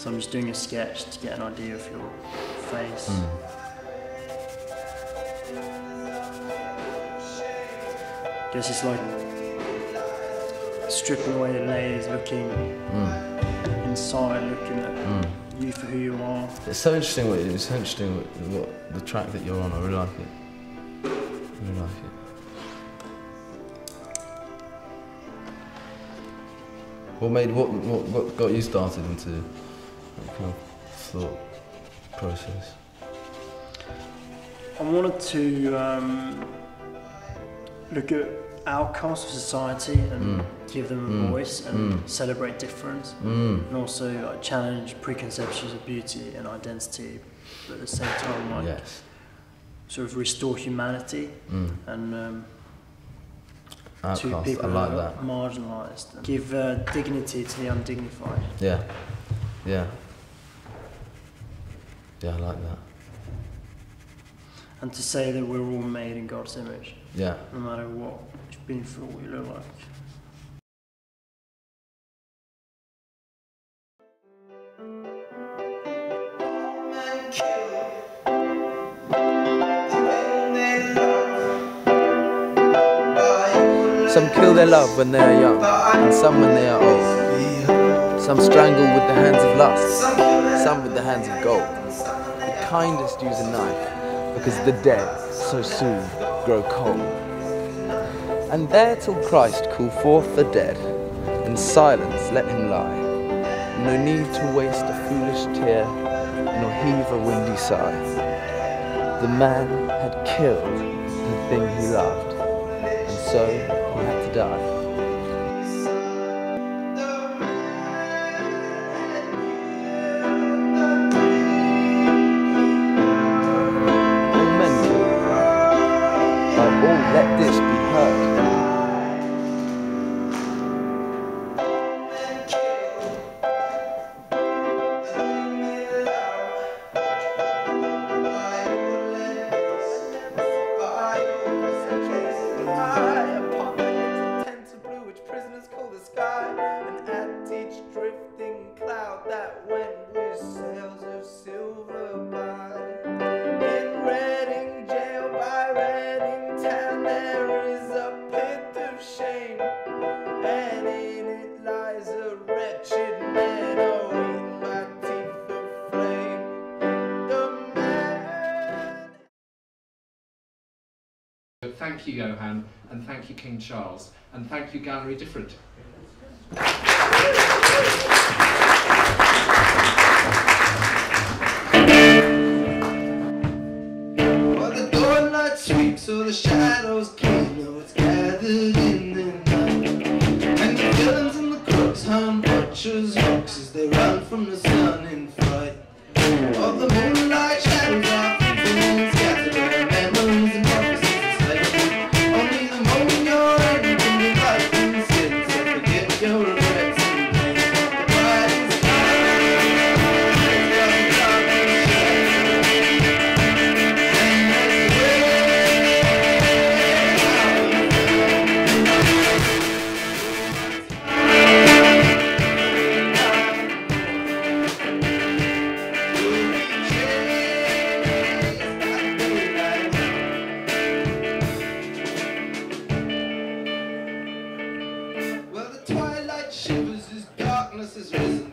So I'm just doing a sketch to get an idea of your face. Mm. Guess it's like stripping away the layers, looking Mm. inside, looking at Mm. you for who you are. It's so interesting. What, it's so interesting what, what the track that you're on. I really like it. I really like it. What made what what, what got you started into kind of thought process? I wanted to um, look at outcasts of society and Mm. give them a Mm. voice and Mm. celebrate difference, Mm. and also like, challenge preconceptions of beauty and identity, but at the same time, like Yes. sort of restore humanity Mm. and um, to people like are that. marginalised, and give uh, dignity to the undignified. Yeah. Yeah. Yeah, I like that. And to say that we're all made in God's image, Yeah. no matter what you've been through, what you look like. Some kill their love when they are young, and some when they are old. Some strangle with the hands of lust, some with the hands of gold. Kindest use a knife, because the dead so soon grow cold. And there till Christ call forth the dead, in silence let him lie. No need to waste a foolish tear, nor heave a windy sigh. The man had killed the thing he loved, and so he had to die. Let this be heard. And in it lies a wretched man, oh, by teeth of flame. The man. Thank you, Johan, and thank you, King Charles, and thank you, Gallery Different. Gathered in the night. And the villains and the crooks hunt butchers, hooks as they run from the sun in fright. All the moonlight shadows are and scattered memories and. Only the forget your shivers as darkness is risen.